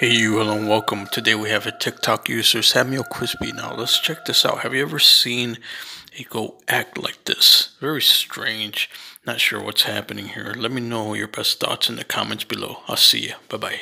Hey you, all, and welcome. Today we have a TikTok user, Samuel Crispy. Now let's check this out. Have you ever seen a go act like this? Very strange. Not sure what's happening here. Let me know your best thoughts in the comments below. I'll see you. Bye bye.